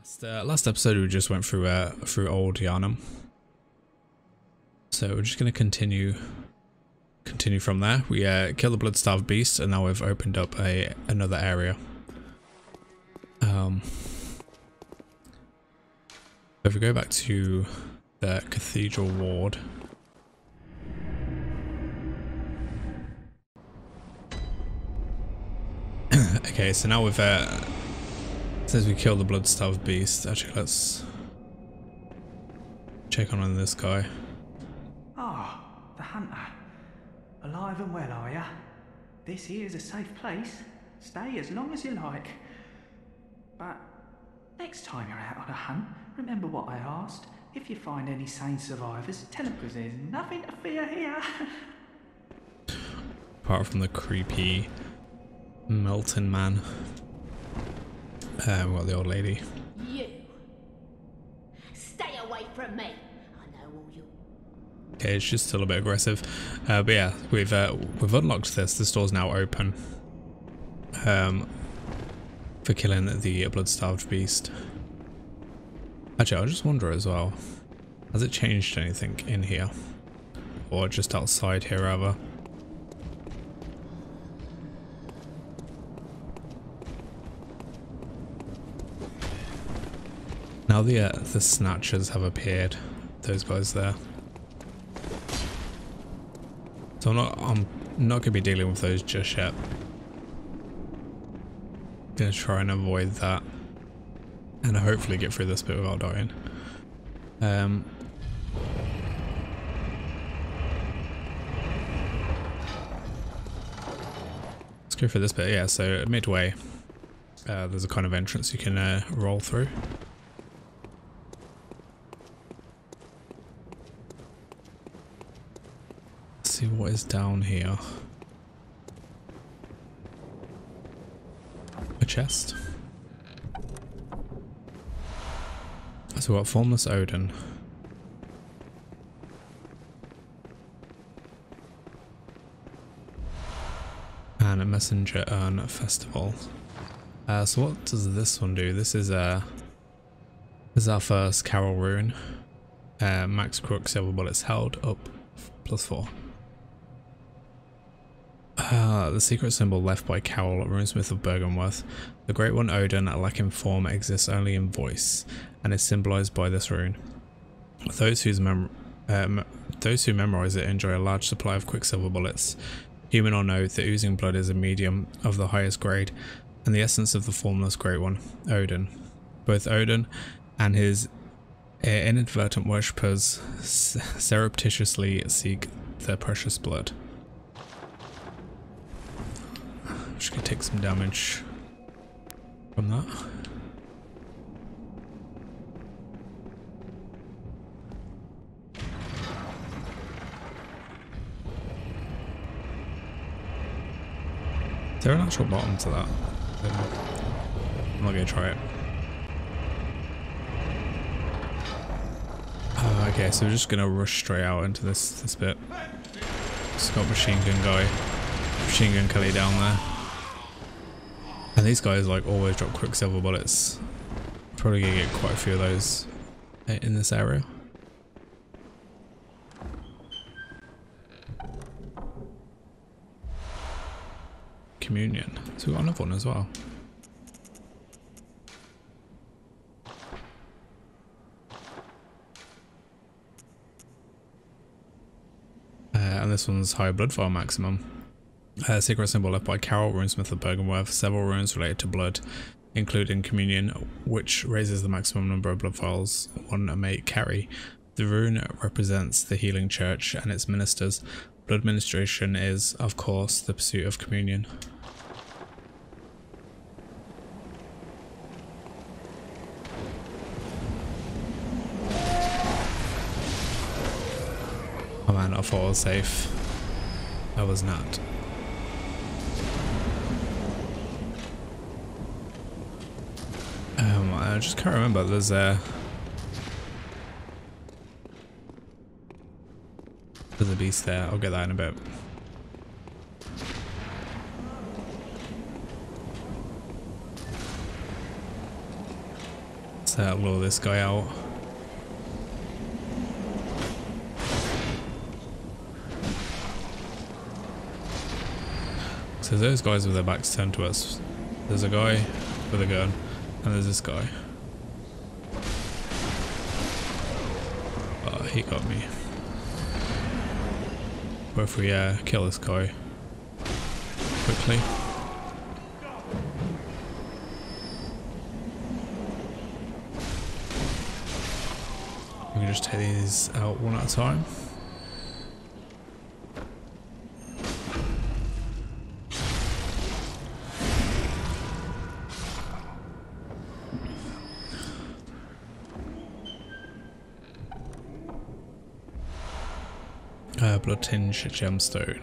Last, uh, last episode we just went through uh, through old Yharnam. So we're just going to continue continue from there. We uh, killed the blood-starved beast and now we've opened up a another area. Um, if we go back to the cathedral ward. okay, so now we've uh, since we killed the blood-starved beast, actually let's check on this guy. Ah, the hunter. Alive and well, are ya? This here's a safe place. Stay as long as you like. But next time you're out on a hunt, remember what I asked. If you find any sane survivors, tell them because there's nothing to fear here. Apart from the creepy Melton man. Uh, we got the old lady. You. Stay away from me. I know all you. Okay, she's still a bit aggressive, uh, but yeah, we've uh, we've unlocked this. The door's now open. Um, for killing the blood-starved beast. Actually, I just wonder as well, has it changed anything in here, or just outside here, rather? Now the uh, the snatchers have appeared, those guys there. So I'm not I'm not gonna be dealing with those just yet. Gonna try and avoid that. And hopefully get through this bit without dying. Um Let's go for this bit, yeah, so midway uh, there's a kind of entrance you can uh, roll through. See what is down here. A chest. So what formless Oedon. And a messenger urn festival. Uh, so what does this one do? This is uh this is our first Caryll rune. Uh, max silver bullets held up plus four. Uh, the secret symbol left by Caryll, runesmith of Byrgenwerth. The Great One Oedon, lacking form, exists only in voice, and is symbolized by this rune. Those, whose mem um, those who memorize it enjoy a large supply of quicksilver bullets. Human or no, the oozing blood is a medium of the highest grade, and the essence of the formless Great One, Oedon. Both Oedon and his inadvertent worshippers surreptitiously seek their precious blood. Take some damage from that. Is there an actual bottom to that? I'm not gonna try it. Uh, okay, so we're just gonna rush straight out into this this bit. Just got machine gun guy, machine gun Kelly down there. And these guys like always drop quicksilver bullets. Probably gonna get quite a few of those in this area. Communion. So we got another one as well. Uh, and this one's high blood vial maximum. A secret symbol left by Caryll, runesmith of Byrgenwerth. Several runes related to blood, including communion, which raises the maximum number of blood vials one may carry. The rune represents the healing church and its ministers. Blood ministration is, of course, the pursuit of communion. Oh man, I thought I was safe. I was not. Um, I just can't remember. There's a there's a beast there. I'll get that in a bit. Let's uh, lure this guy out. So those guys with their backs turned to us. There's a guy with a gun, and there's this guy. Oh, he got me. But if we uh, kill this guy quickly. We can just take these out one at a time. Tinge gemstone.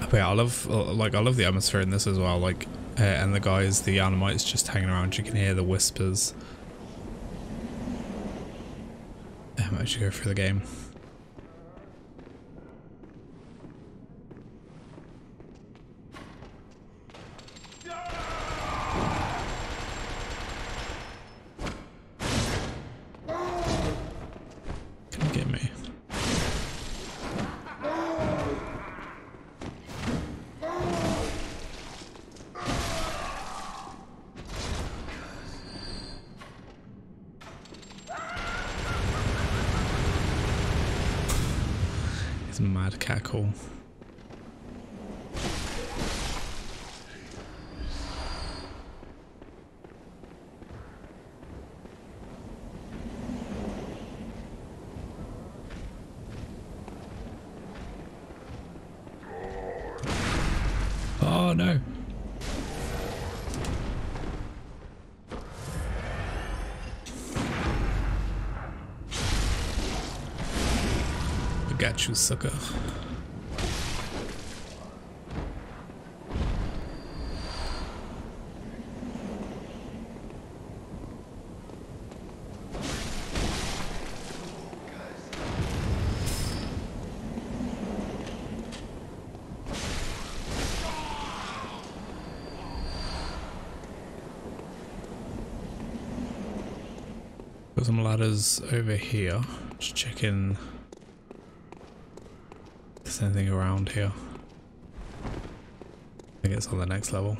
But yeah, I love uh, like I love the atmosphere in this as well. Like, uh, and the guys, the Yharnamites, just hanging around. You can hear the whispers. Um, as you go through the game. Mad cackle. You, sucker. Some ladders over here. Just checking there's anything around here. I think it's on the next level.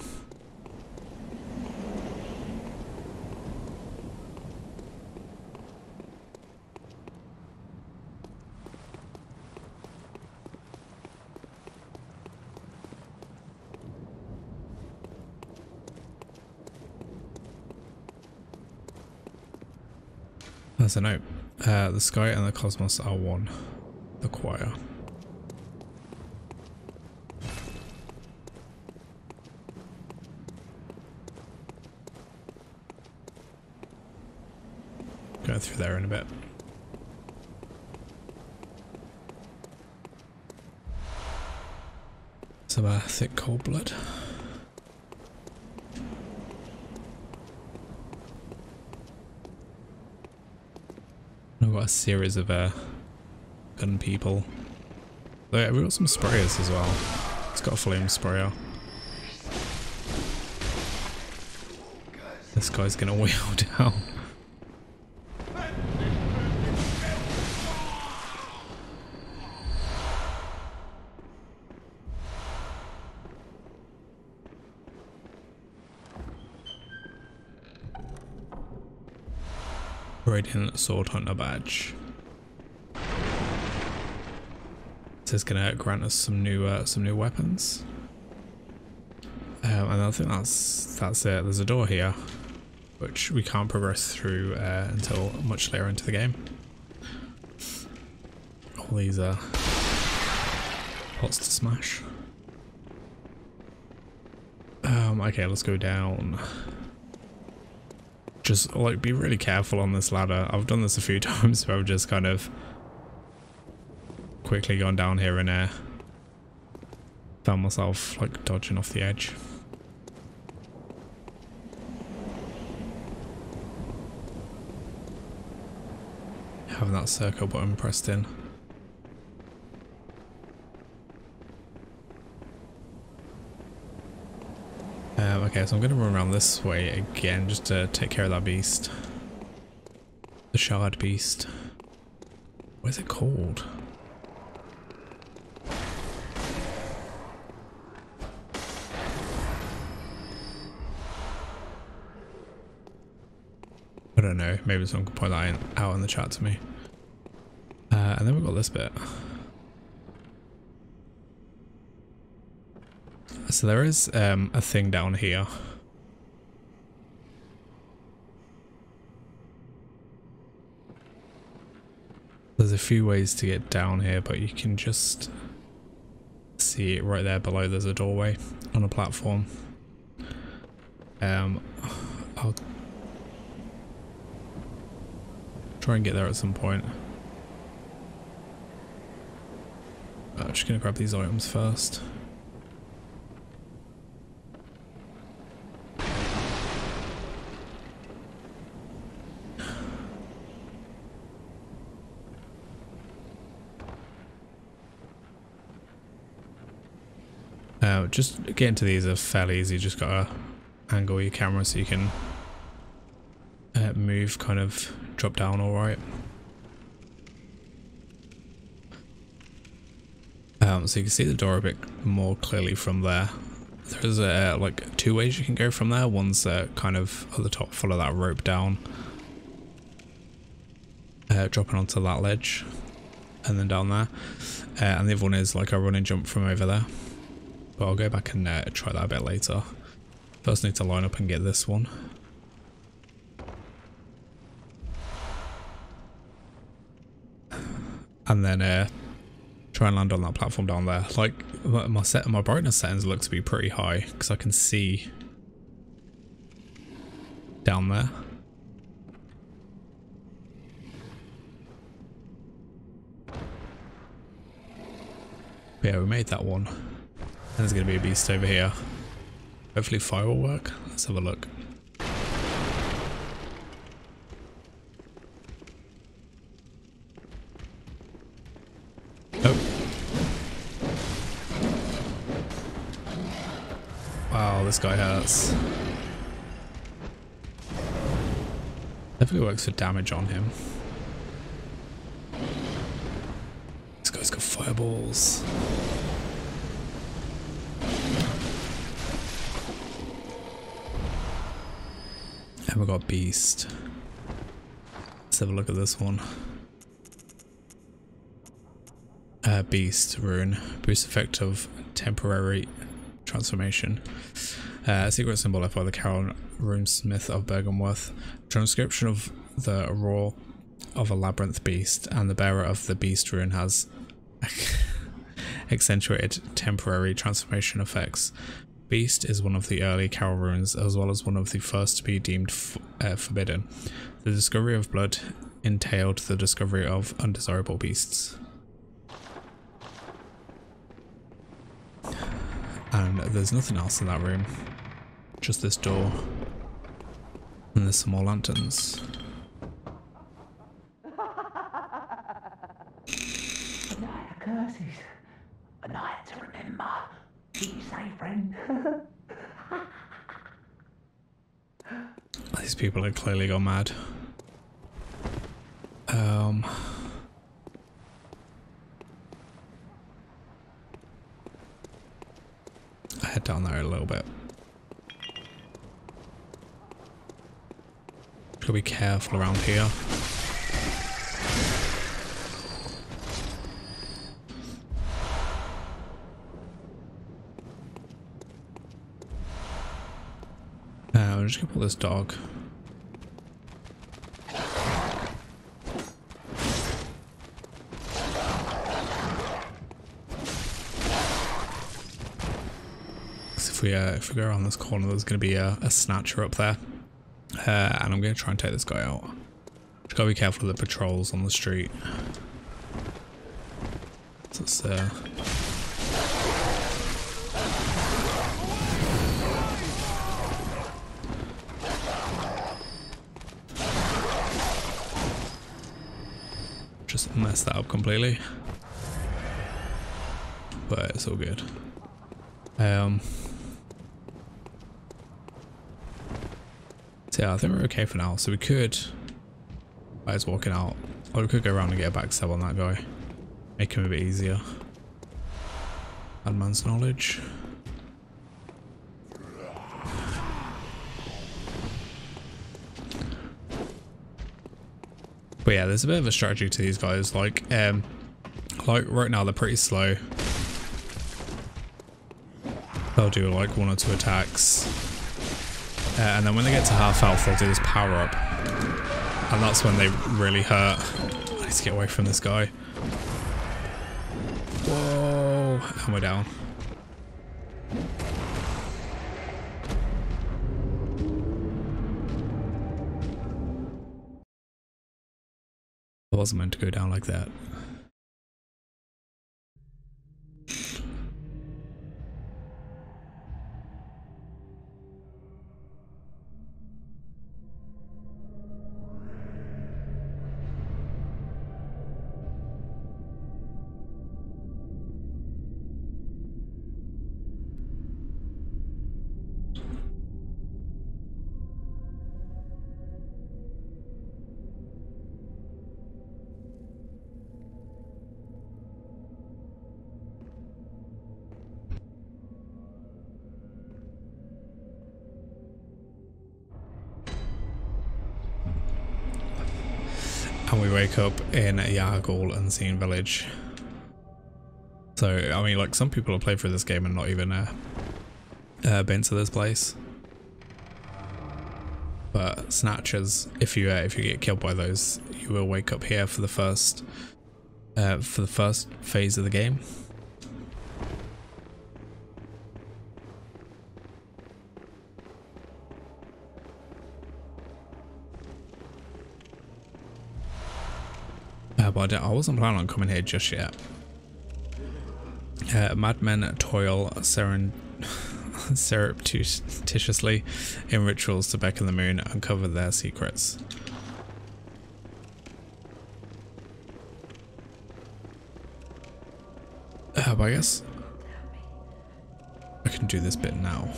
There's a note. Uh, the sky and the cosmos are one. The choir. Go through there in a bit. Some uh, thick cold blood. I've got a series of uh, gun people. Oh, yeah, we've got some sprayers as well. It's got a flame sprayer. This guy's gonna wheel down. Radiant Sword Hunter badge. This is gonna grant us some new uh, some new weapons. Um, and I think that's that's it. There's a door here, which we can't progress through uh, until much later into the game. All these uh, pots to smash. Um, okay, let's go down just like be really careful on this ladder. I've done this a few times where I've just kind of quickly gone down here and there. found myself like dodging off the edge. Having that circle button pressed in. Um, okay, so I'm going to run around this way again just to take care of that beast. The shard beast. What is it called? I don't know. Maybe someone could point that out in the chat to me. Uh, and then we've got this bit. So there is um, a thing down here. There's a few ways to get down here, but you can just see it right there below. There's a doorway on a platform. Um, I'll try and get there at some point. I'm just gonna grab these items first. Uh, just getting to these are fairly easy. You Just gotta angle your camera so you can uh, move, kind of drop down all right. Um, so you can see the door a bit more clearly from there. There's uh, like two ways you can go from there. One's uh, kind of at the top, follow that rope down, uh, dropping onto that ledge, and then down there. Uh, and the other one is like a running jump from over there. But I'll go back and uh, try that a bit later. First need to line up and get this one. And then uh, try and land on that platform down there. Like my set, my brightness settings look to be pretty high because I can see down there. But yeah, we made that one. There's to be a beast over here. Hopefully fire will work. Let's have a look. Oh. Wow, this guy hurts. Definitely works for damage on him. This guy's got fireballs. And we got Beast. Let's have a look at this one. Uh, Beast rune. Boost effect of temporary transformation. Uh, secret symbol left by the Caryll Runesmith of Byrgenwerth. Transcription of the roar of a labyrinth beast, and the bearer of the beast rune has accentuated temporary transformation effects. Beast is one of the early Caryll runes, as well as one of the first to be deemed uh, forbidden. The discovery of blood entailed the discovery of undesirable beasts. And there's nothing else in that room. Just this door. And there's some more lanterns. A night of curses. A night to remember. What you say, friend? Have clearly gone mad. Um... I head down there a little bit. Gotta be careful around here. Uh, I'm just gonna pull this dog. If we uh, if we go around this corner, there's going to be a, a snatcher up there, uh, and I'm going to try and take this guy out. Just gotta be careful of the patrols on the street. It's, uh, just messed that up completely, but it's all good. Um. Yeah, I think we're okay for now. So we could, I was walking out, or we could go around and get a backstab on that guy. Make him a bit easier. Madman's knowledge. But yeah, there's a bit of a strategy to these guys. Like, um, like right now they're pretty slow. They'll do like one or two attacks. Uh, and then when they get to half health, they'll do this power up. And that's when they really hurt. I need to get away from this guy. Whoa, and we're down. I wasn't meant to go down like that. Up in Yahar'gul Unseen Village. So, I mean, like, some people have played through this game and not even uh, uh, been to this place. But snatchers, if you uh, if you get killed by those, you will wake up here for the first uh, for the first phase of the game. I, I wasn't planning on coming here just yet. Uh, madmen toil surreptitiously in rituals to beckon the moon and uncover their secrets. Uh, I guess I can do this bit now.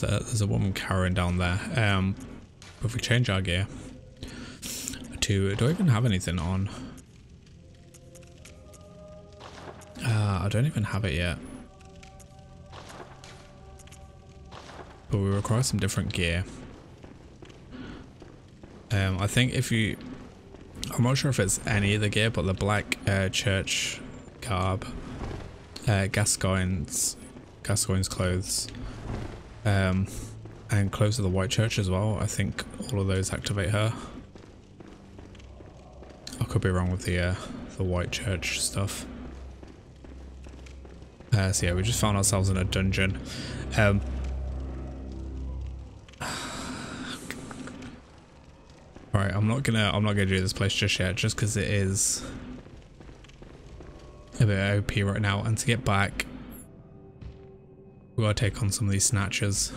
Just uh, there's a woman carrying down there. Um, if we change our gear to, do I even have anything on? Uh, I don't even have it yet. But we require some different gear. Um, I think if you, I'm not sure if it's any of the gear, but the black uh, church garb, uh, Gascoigne's, Gascoigne's clothes, um, and close to the White Church as well. I think all of those activate her. I could be wrong with the uh, the White Church stuff. Uh, so yeah, we just found ourselves in a dungeon. Um, Alright, I'm not gonna I'm not gonna do this place just yet, just because it is a bit OP right now. And to get back, we gotta take on some of these snatchers.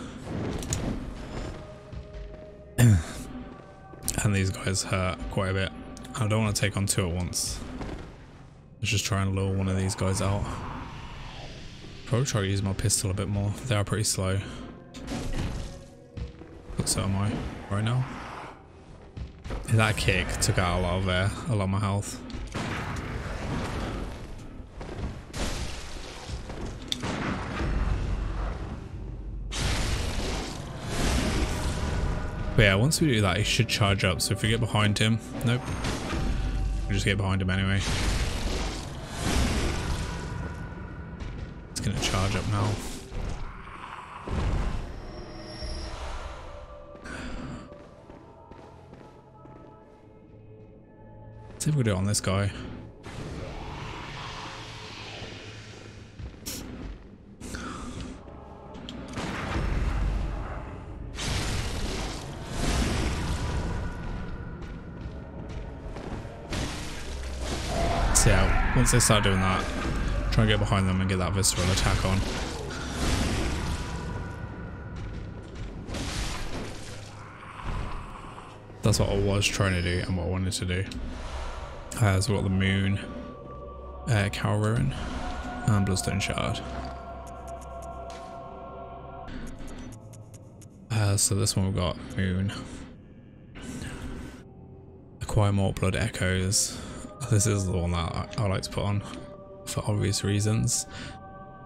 and these guys hurt quite a bit. I don't want to take on two at once. Let's just try and lure one of these guys out. Probably try to use my pistol a bit more. They are pretty slow. But so am I right now. That kick took out a lot of uh, a lot of my health. But yeah, once we do that, he should charge up. So if we get behind him, nope. We just get behind him anyway. It's gonna charge up now. see if we do it on this guy. Once they start doing that, try and get behind them and get that visceral attack on. That's what I was trying to do and what I wanted to do. Uh, so got the moon, uh, Cowl Ruin, and Bloodstone Shard. Uh, so this one we've got Moon. Acquire more Blood Echoes. This is the one that I, I like to put on for obvious reasons.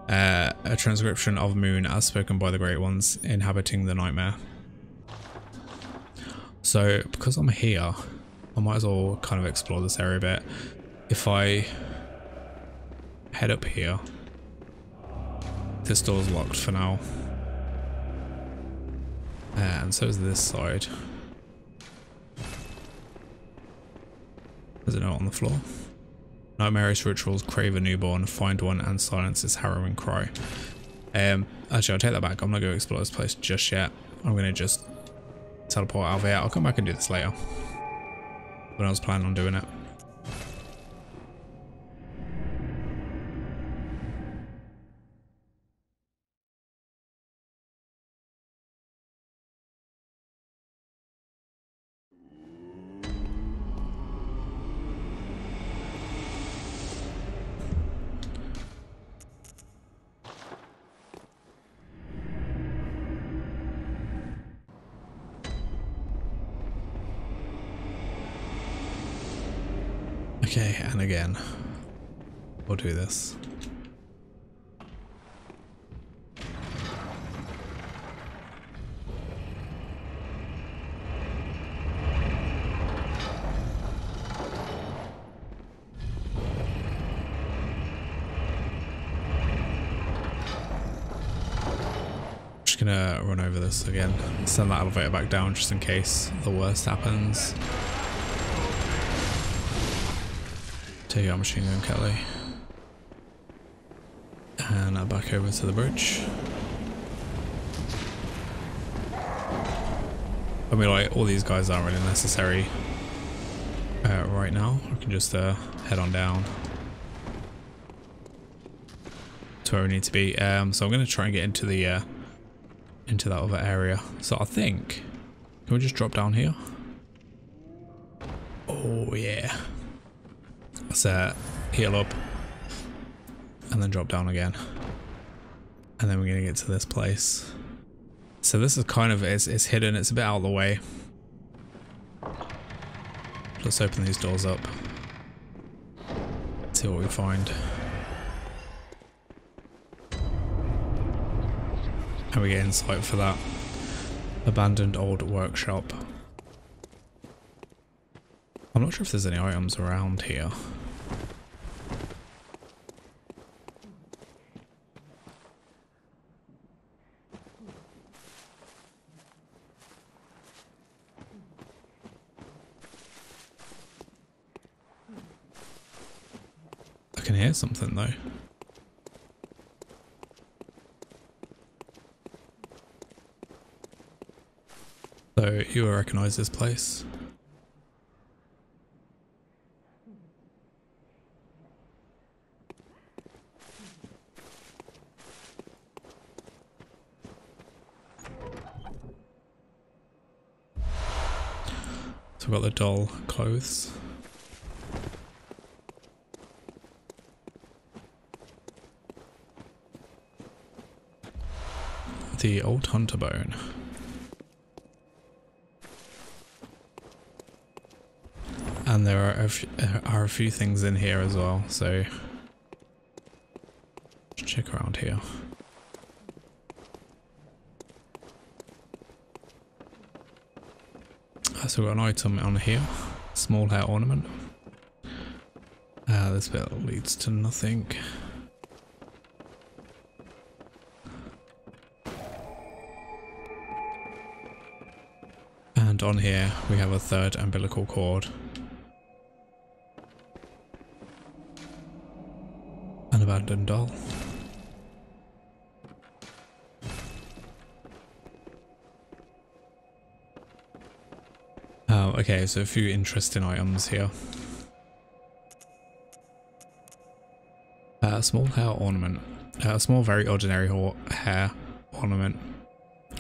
Uh, a transcription of Moon as spoken by the Great Ones inhabiting the Nightmare. So because I'm here, I might as well kind of explore this area a bit. If I head up here, this door's locked for now. And so is this side. There's a note on the floor. Nightmarish rituals crave a newborn, find one and silence its harrowing cry. Um, actually, I'll take that back. I'm not going to explore this place just yet. I'm going to just teleport out of here. I'll come back and do this later. When I was planning on doing it. Again. We'll do this. Just gonna run over this again. Send that elevator back down just in case the worst happens. Take out machine gun Kelly. And uh, back over to the bridge. I mean, like, all these guys aren't really necessary uh, right now. I can just uh, head on down to where we need to be. Um, so I'm going to try and get into the uh, into that other area. So I think, can we just drop down here? Oh yeah. Uh, heal up and then drop down again. And then we're going to get to this place. So this is kind of, it's, it's hidden, it's a bit out of the way. Let's open these doors up. See what we find. And we get insight for that abandoned old workshop. I'm not sure if there's any items around here. Hear something though. So you will recognize this place. So we've got the doll clothes. The old hunter bone. And there are a, f are a few things in here as well, so check around here. Uh, so we've got an item on here, small hair ornament. Uh, this bit leads to nothing. And on here we have a third umbilical cord. An abandoned doll. Oh, okay, so a few interesting items here. A small hair ornament. A small, very ordinary hair ornament.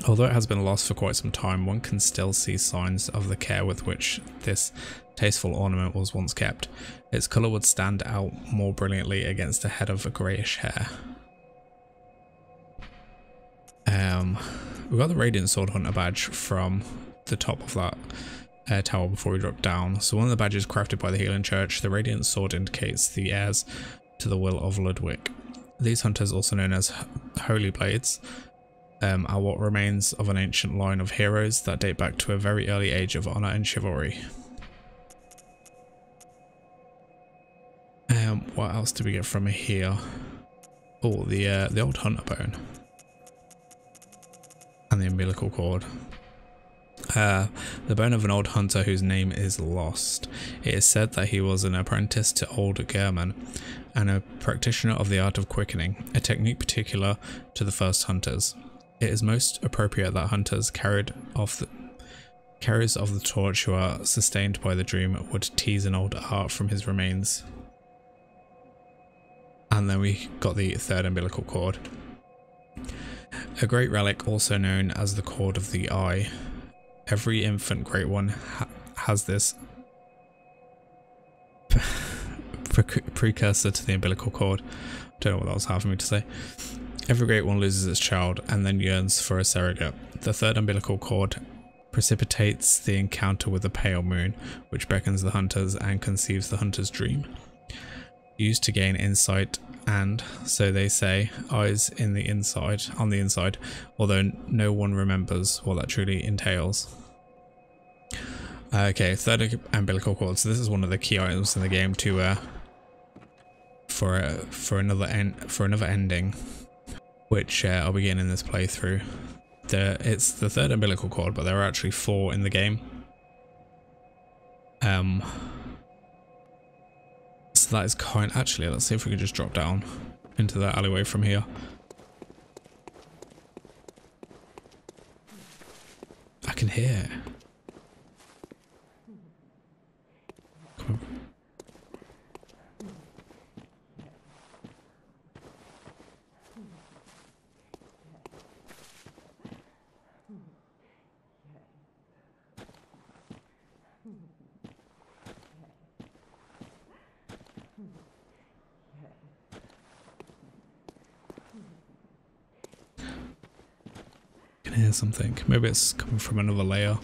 Although it has been lost for quite some time, one can still see signs of the care with which this tasteful ornament was once kept. Its colour would stand out more brilliantly against a head of a greyish hair. Um, we got the Radiant Sword Hunter badge from the top of that uh, tower before we drop down. So one of the badges crafted by the Healing Church, the Radiant Sword indicates the heirs to the will of Ludwig. These hunters, also known as Holy Blades, um, are what remains of an ancient line of heroes that date back to a very early age of honour and chivalry. Um, what else do we get from here? Oh, the uh, the old hunter bone and the umbilical cord. Uh, the bone of an old hunter whose name is lost. It is said that he was an apprentice to old Gehrman and a practitioner of the art of quickening, a technique particular to the first hunters. It is most appropriate that hunters carried off the carriers of the torch who are sustained by the dream would tease an old heart from his remains. And then we got the third umbilical cord. A great relic also known as the cord of the eye. Every infant great one ha has this precursor to the umbilical cord. Don't know what that was hard for me to say. Every great one loses its child and then yearns for a surrogate. The third umbilical cord precipitates the encounter with the pale moon, which beckons the hunters and conceives the hunter's dream. Used to gain insight and, so they say, eyes in the inside, on the inside, although no one remembers what that truly entails. Okay, third umbilical cord. So this is one of the key items in the game to uh, for uh, for another end for another ending which uh, I'll begin in this playthrough. The, it's the third umbilical cord, but there are actually four in the game. Um, so that is kind. Actually, let's see if we can just drop down into that alleyway from here. I can hear. Hear something. Maybe it's coming from another layer.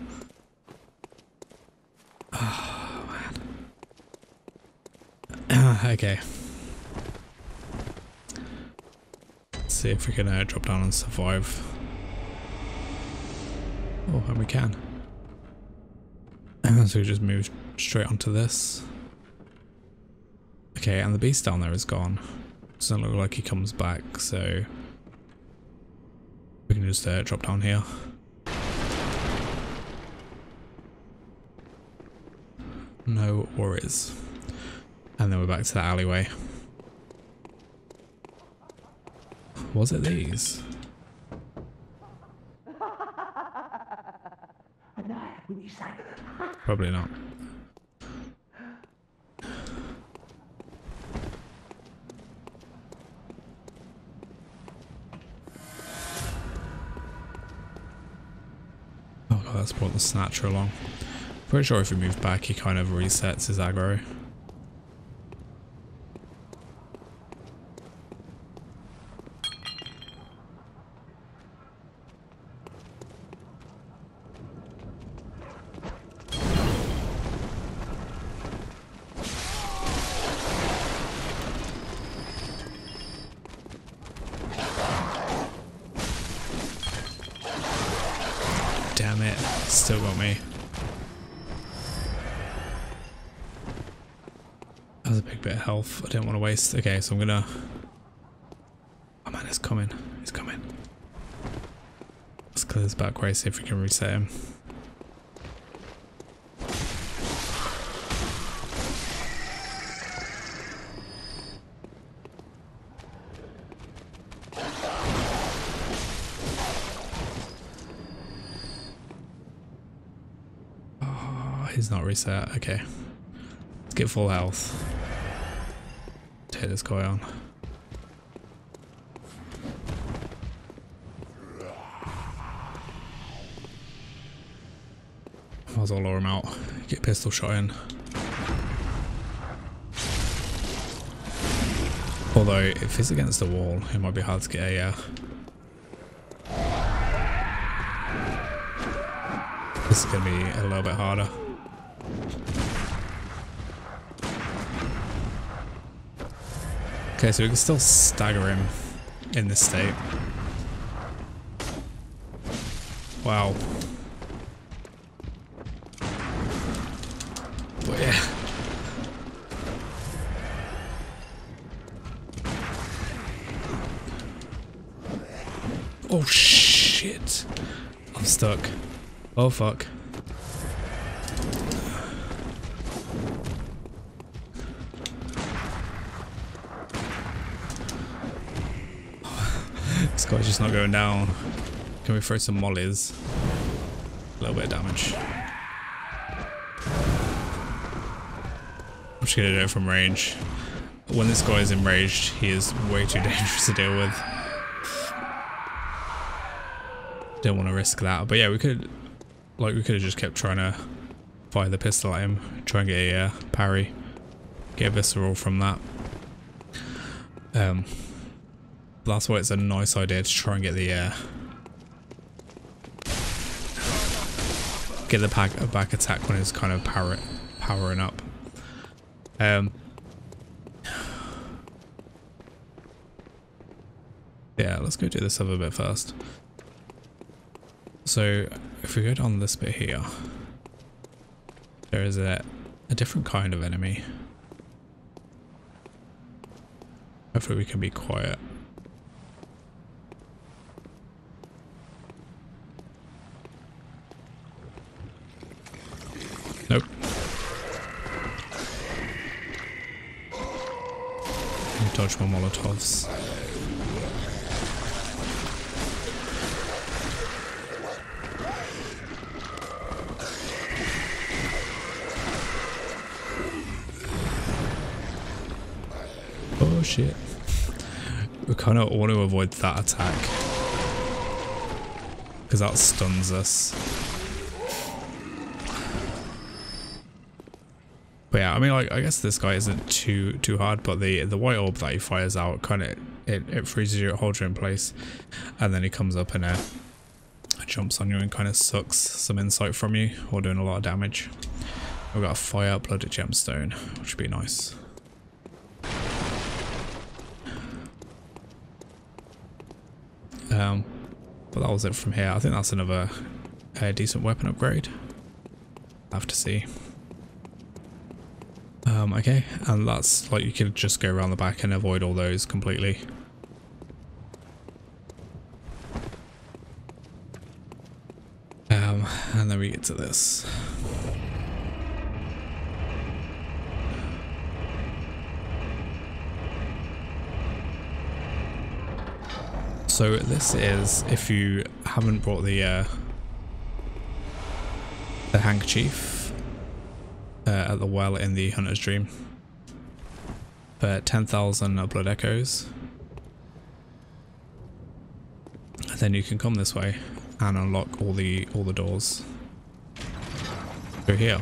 Oh, man. okay. Let's see if we can uh, drop down and survive. Oh, and we can. so we just move straight onto this. Okay, and the beast down there is gone. Doesn't look like he comes back, so just uh, drop down here. No worries. And then we're back to the alleyway. Was it these? Probably not. Snatcher along. Pretty sure if we move back, he kind of resets his aggro. Okay, so I'm gonna. Oh man, it's coming. It's coming. Let's clear this back way, see if we can reset him. Oh, he's not reset. Okay. Let's get full health hit this guy on. Might as well lure him out. Get pistol shot in. Although, if he's against the wall, it might be hard to get a... Uh, this is going to be a little bit harder. Okay, so we can still stagger him in this state. Wow. But yeah. Oh shit. I'm stuck. Oh fuck. this going down. Can we throw some mollies? A little bit of damage. I'm just gonna do it from range. When this guy is enraged, he is way too dangerous to deal with. Don't want to risk that. But yeah, we could, like, we could have just kept trying to fire the pistol at him, try and get a uh, parry, get a visceral from that. Um, that's why it's a nice idea to try and get the uh, get the back, back attack when it's kind of power, powering up. Um, yeah, let's go do this other bit first. So, if we go down this bit here, there is a, a different kind of enemy. Hopefully we can be quiet. Nope. Dodge my molotovs. Oh shit. We kind of want to avoid that attack. Because that stuns us. But yeah, I mean, like, I guess this guy isn't too too hard, but the the white orb that he fires out kind of it, it freezes you, it holds you in place, and then he comes up and uh, jumps on you and kind of sucks some insight from you, while doing a lot of damage. We've got a fire blooded gemstone, which would be nice. Um, but that was it from here. I think that's another uh, decent weapon upgrade. have to see. Um, okay, and that's like you could just go around the back and avoid all those completely. Um, and then we get to this. So this is, if you haven't brought the uh, the Hunter Chief uh, at the well in the Hunter's Dream But 10,000 blood echoes. And then you can come this way and unlock all the all the doors. Go here.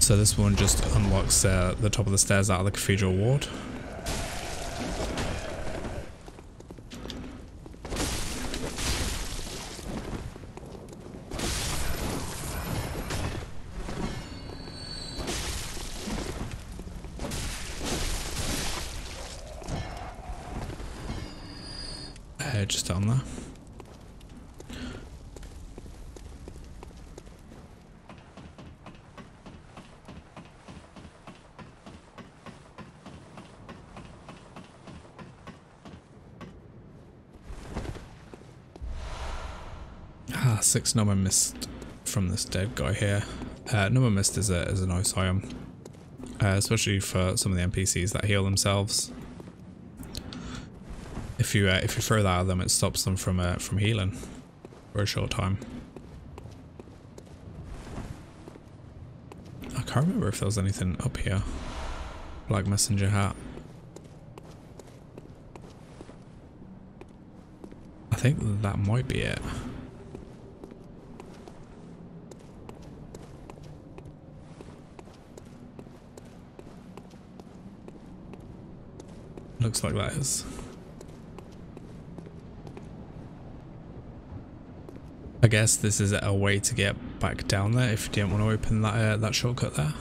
So this one just unlocks uh, the top of the stairs out of the cathedral ward. Uh, just down there. Ah, six numbing mist from this dead guy here. Uh, numbing mist is a is a nice item, uh, especially for some of the NPCs that heal themselves. If you uh, if you throw that at them, it stops them from uh, from healing for a short time. I can't remember if there was anything up here. Black messenger hat. I think that might be it. Looks like that is. I guess this is a way to get back down there if you didn't want to open that uh, that shortcut there.